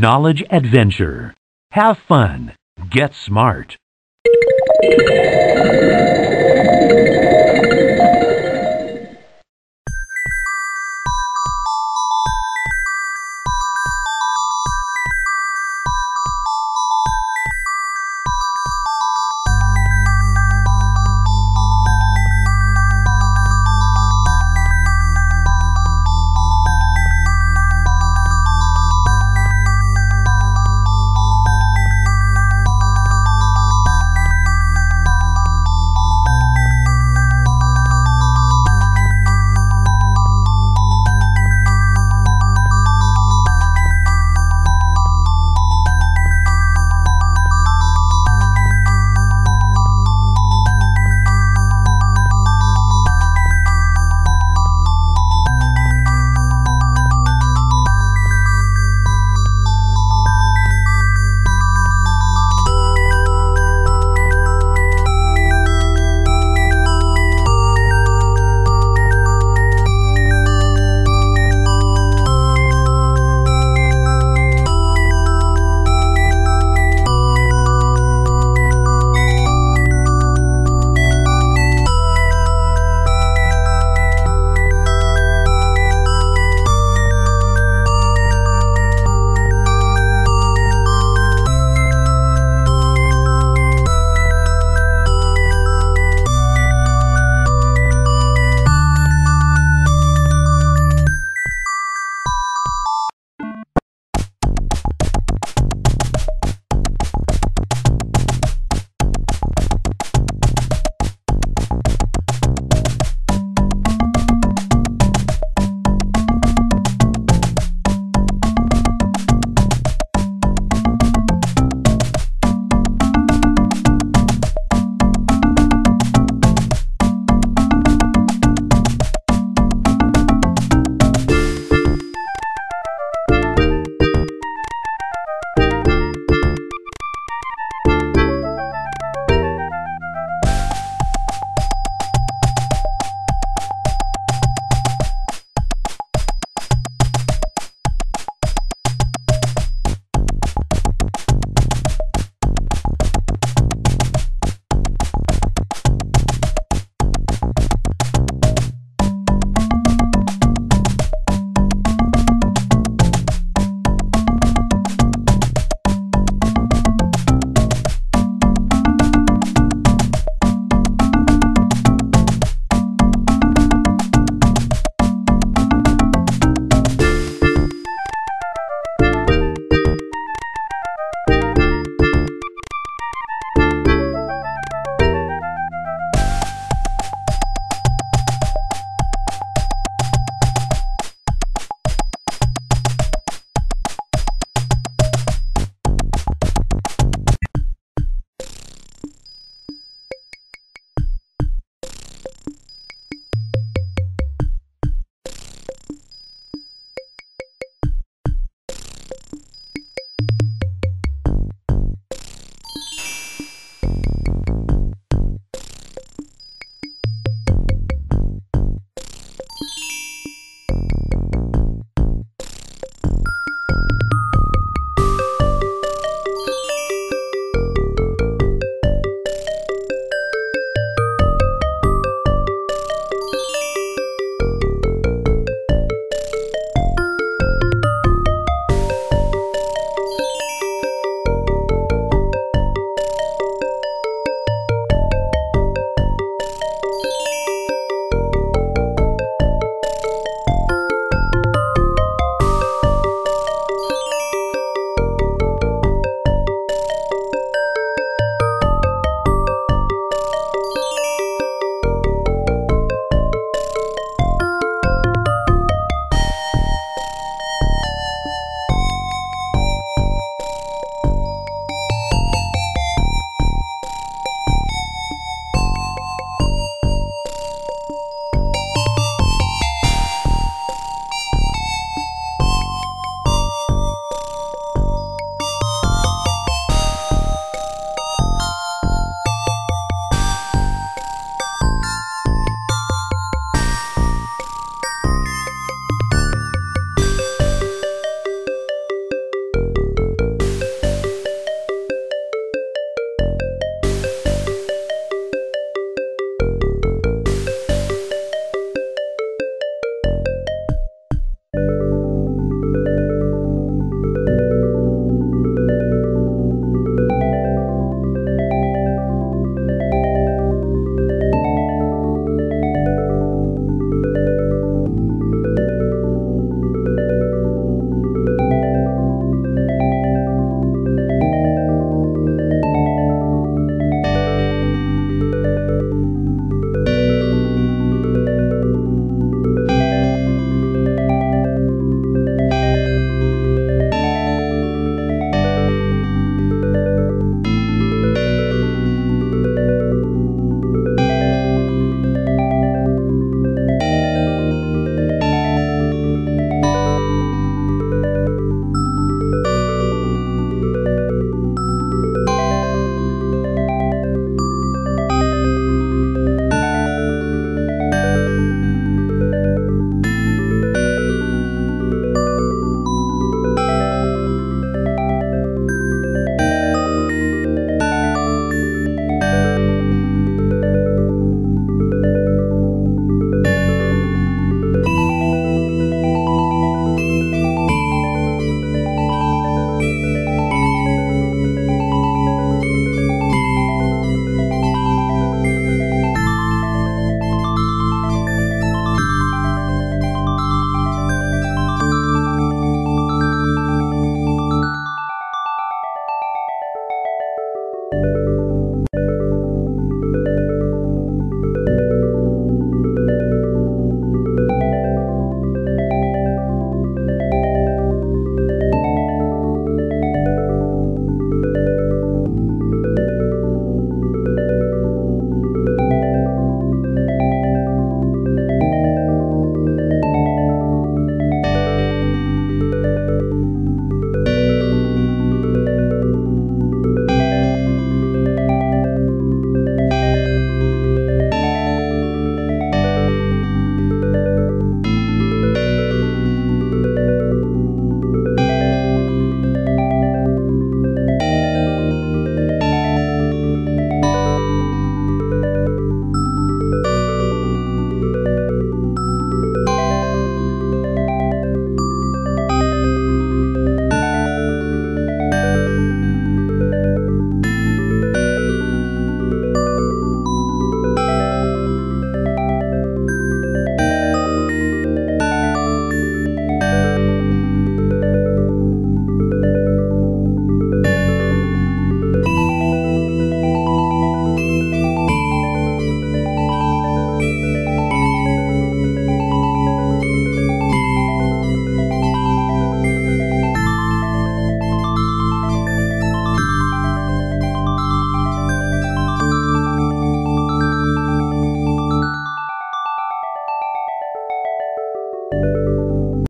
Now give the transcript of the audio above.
Knowledge Adventure. Have fun. Get smart.